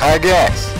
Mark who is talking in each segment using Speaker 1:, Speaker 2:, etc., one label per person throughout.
Speaker 1: I guess.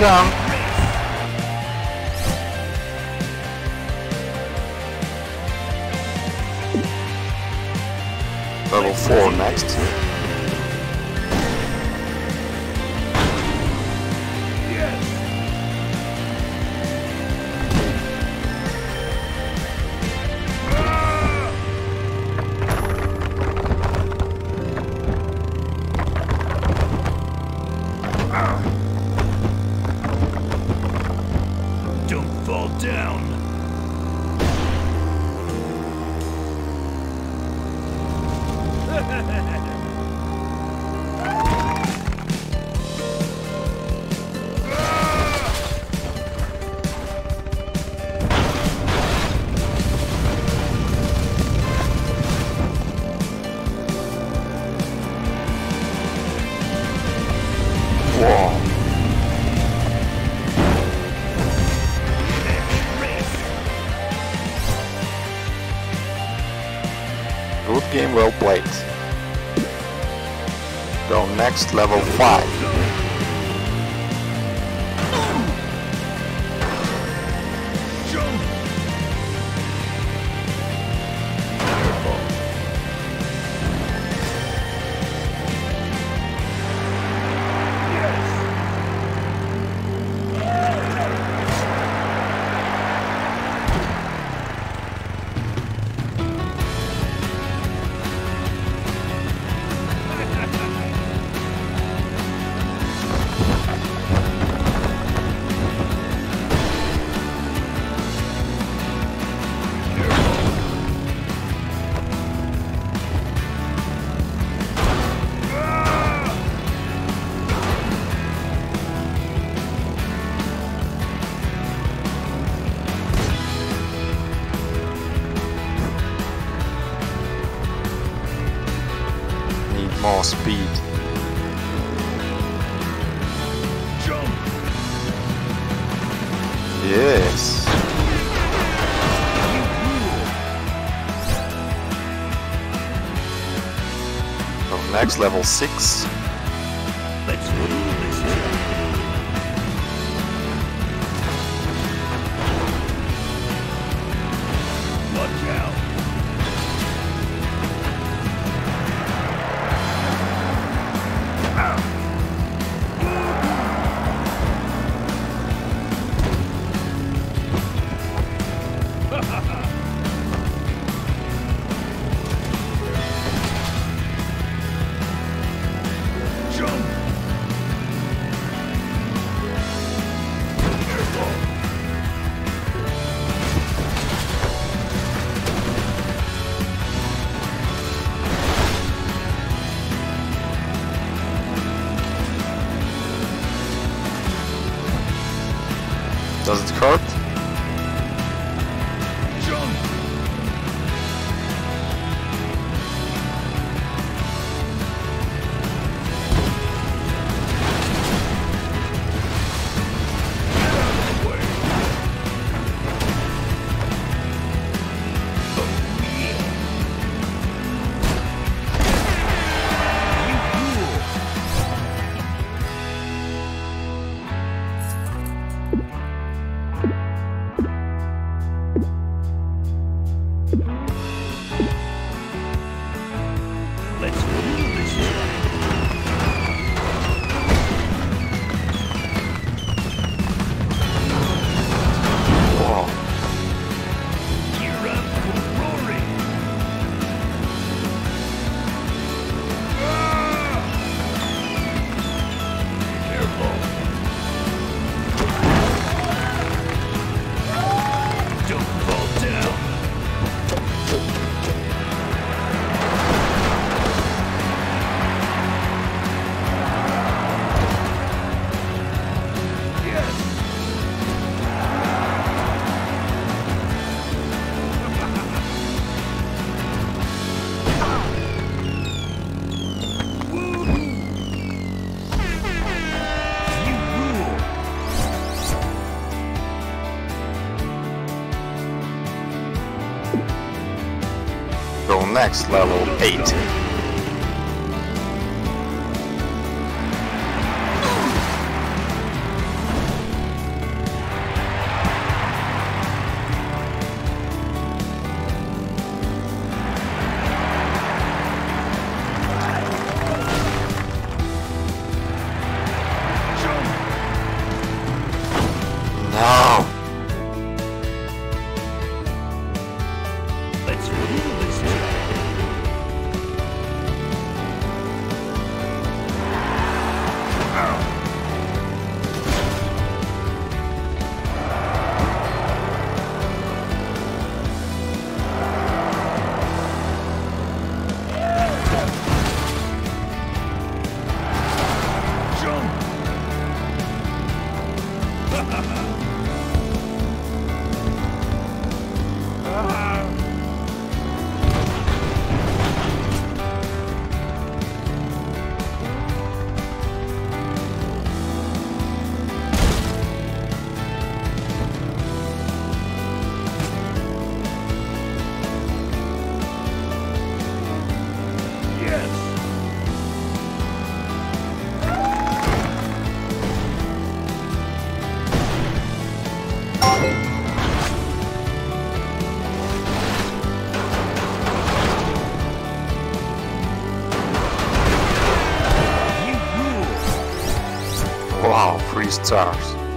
Speaker 1: Well done. Level 4 next. Good game, well played. Go next, level 5. More speed.
Speaker 2: Jump!
Speaker 1: Yes. Go next, level 6.
Speaker 2: Let's
Speaker 1: Does it hurt? Next level 8.
Speaker 2: Jump! Let's rule
Speaker 1: Wow, 3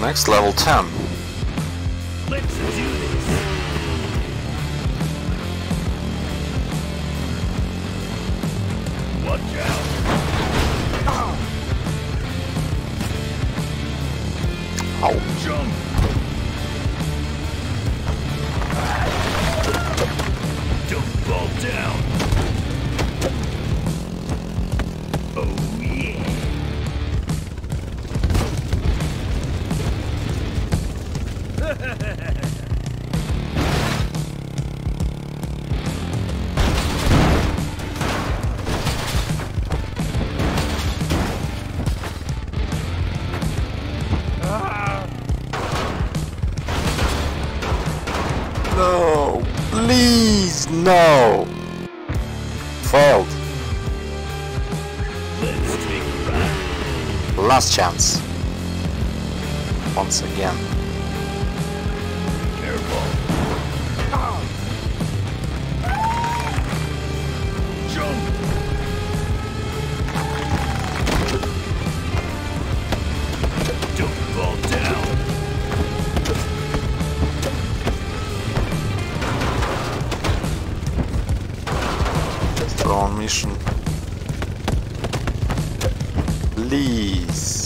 Speaker 1: next level 10.
Speaker 2: Let's do this! Watch out!
Speaker 1: Last chance. Once again.
Speaker 2: Careful! Don't fall down!
Speaker 1: Throw on mission. feliz.